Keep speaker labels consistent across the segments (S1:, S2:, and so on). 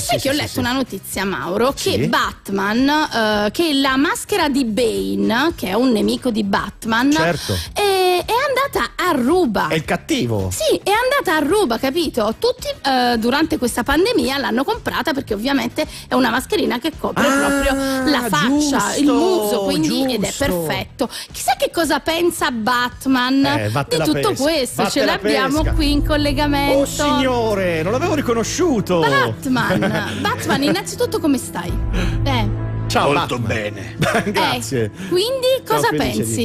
S1: Sai
S2: sì,
S1: che ho
S2: sì,
S1: letto
S2: sì.
S1: una notizia, Mauro, che Batman, eh, che la maschera di Bane, che è un nemico di Batman,
S2: Certo.
S1: è andata a ruba.
S2: È il cattivo.
S1: Sì, è andata a ruba, capito? Tutti eh, durante questa pandemia l'hanno comprata perché ovviamente è una mascherina che copre
S2: Ah,
S1: proprio la faccia, il
S2: giusto,
S1: muso, quindi ed è
S2: giusto.
S1: perfetto. Chissà che cosa pensa Batman
S2: Eh,
S1: di tutto questo.
S2: vatte
S1: Ce
S2: la
S1: l'abbiamo
S2: pesca.
S1: qui in collegamento.
S2: Oh signore, non l'avevo riconosciuto.
S1: Batman, Batman, innanzitutto come stai? Eh,
S2: Ciao,
S3: molto
S2: Batman.
S3: bene.
S2: Grazie.
S1: Eh, quindi cosa
S2: Ciao,
S1: pensi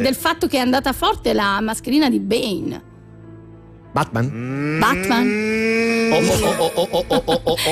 S1: del fatto che è andata forte la mascherina di Bane?
S2: Batman?
S1: Batman?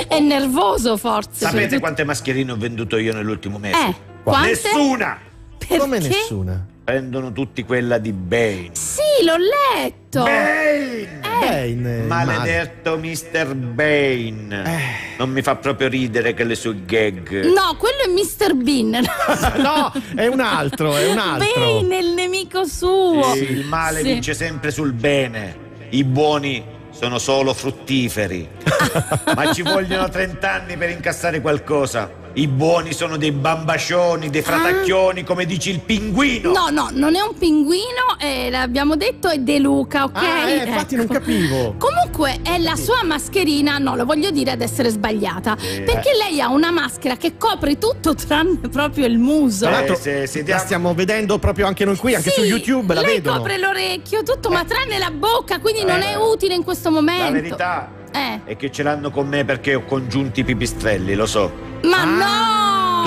S1: È nervoso forse.
S3: Sapete
S1: tutto...
S3: quante mascherine ho venduto io nell'ultimo mese?
S1: Eh.
S3: Nessuna!
S1: Perché?
S2: Come nessuna?
S3: Vendono tutti quella di Bane.
S1: Sì, l'ho letto.
S3: Bane!
S2: Bane.
S3: Maledetto Mr. Bane.
S2: Eh.
S3: Non mi fa proprio ridere che le sue gag.
S1: No, quello è Mr. Bean.
S2: No, è un altro, è un altro.
S1: Bane è il nemico suo.
S3: Sì, il male
S1: Sì.
S3: vince sempre sul bene. I buoni sono solo fruttiferi. Ma ci vogliono 30 anni per incassare qualcosa. I buoni sono dei bambascioni, dei fratacchioni, come dici il pinguino.
S1: No, no, non è un pinguino, eh, l'abbiamo detto, è De Luca, ok?
S2: Ah, eh, infatti non capivo.
S1: Comunque è la sua mascherina, no, lo voglio dire ad essere sbagliata, perché lei ha una maschera che copre tutto tranne proprio il muso.
S2: Tra
S3: Eh,
S2: l'altro,
S3: se- se
S2: la stiamo vedendo proprio anche noi qui, anche
S1: Sì,
S2: su YouTube la
S1: lei
S2: vedono.
S1: copre l'orecchio, tutto, ma tranne la bocca, quindi non è
S3: Eh.
S1: utile in questo momento.
S3: La verità
S1: Eh,
S3: è che ce l'hanno con me perché ho congiunti pipistrelli, lo so.
S1: Ma
S2: Ah.
S1: no!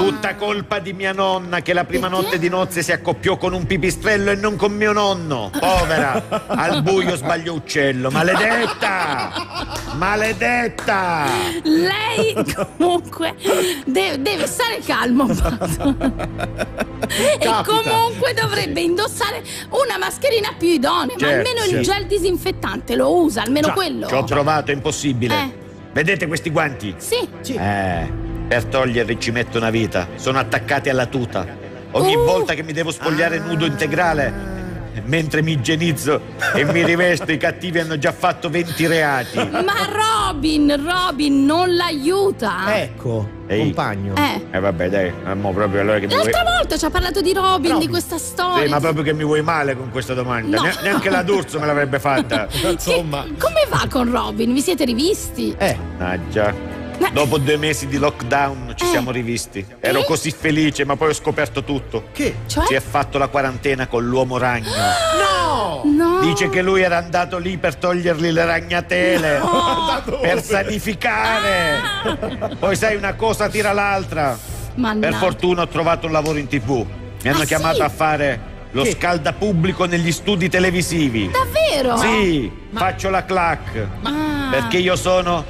S3: Tutta colpa di mia nonna che la prima
S1: Perché?
S3: notte di nozze si accoppiò con un pipistrello e non con mio nonno. Povera, al buio sbaglio uccello. Maledetta! Maledetta!
S1: Lei comunque de- deve stare calmo. e comunque dovrebbe indossare una mascherina più idonea, ma
S3: Certo,
S1: almeno il
S3: certo.
S1: gel disinfettante lo usa, almeno
S2: Già,
S1: quello.
S3: Ci ho provato, è impossibile.
S1: Eh.
S3: Vedete questi guanti?
S1: Sì.
S2: Sì.
S3: Eh, per toglierli ci metto una vita. Sono attaccati alla tuta. Ogni
S1: Uh.
S3: volta che mi devo spogliare nudo integrale, mentre mi igienizzo e mi rivesto, i cattivi hanno già fatto 20 reati.
S1: Ma Robin, Robin non l'aiuta.
S2: Ecco,
S3: Ehi.
S2: compagno.
S1: Eh.
S3: E vabbè, dai, mo proprio allora che mi vuoi.
S1: L'altra volta ci ha parlato di Robin,
S2: Robin.
S1: di questa storia.
S3: Sì, ma proprio che mi vuoi male con questa domanda.
S1: No.
S3: Ne- neanche la D'Urso me l'avrebbe fatta.
S1: Che-
S2: Insomma.
S1: come va con Robin? Vi siete rivisti?
S2: Eh,
S3: Ah già.
S1: Ma-
S3: Dopo due mesi di lockdown ci
S1: Eh.
S3: siamo rivisti. Ero
S1: Eh?
S3: così felice, ma poi ho scoperto tutto.
S2: che?
S1: Cioè?
S3: Si è fatto la quarantena con l'uomo ragno.
S2: No!
S1: No.
S3: Dice che lui era andato lì per togliergli le ragnatele.
S2: Dove?
S3: Per sanificare. Poi sai una cosa tira l'altra. Per
S1: Mannaggia.
S3: fortuna ho trovato un lavoro in tv. Mi hanno
S1: Ah,
S3: chiamato
S1: sì?
S3: a fare lo
S2: Che?
S3: scaldapubblico negli studi televisivi.
S1: Davvero?
S3: Sì, faccio la clac.
S1: Ah.
S3: Perché io sono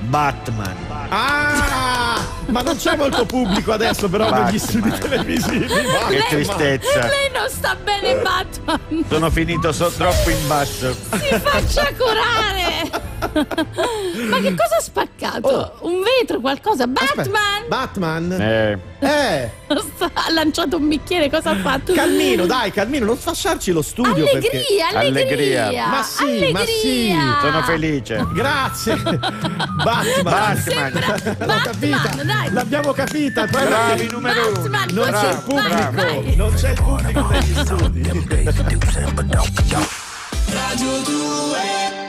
S3: Batman.
S2: Ah! Ma non c'è molto pubblico adesso però
S3: Batman.
S2: negli studi televisivi. va.
S3: Che tristezza.
S1: Lei non sta bene, Batman.
S3: Sono finito so- troppo in basso.
S1: Si faccia curare. Ma che cosa ha spaccato?
S2: Oh.
S1: Un vetro, qualcosa?
S2: Aspetta,
S1: Batman?
S3: Batman?
S2: Batman?
S3: Eh,
S2: Eh,
S1: Ha lanciato un bicchiere, cosa ha fatto?
S2: calmino, dai, calmino, non sfasciarci lo studio perché...
S1: Allegria, allegria.
S3: Allegria.
S2: Ma sì, ma sì,
S1: allegria.
S3: sono felice.
S2: Grazie. Batman.
S3: Batman.
S2: L'ho capita,
S1: dai.
S2: l'abbiamo capita.
S3: Bravi numero uno.
S1: Batman,
S2: Non c'è il pubblico, non c'è il pubblico negli studi.
S4: Radio 2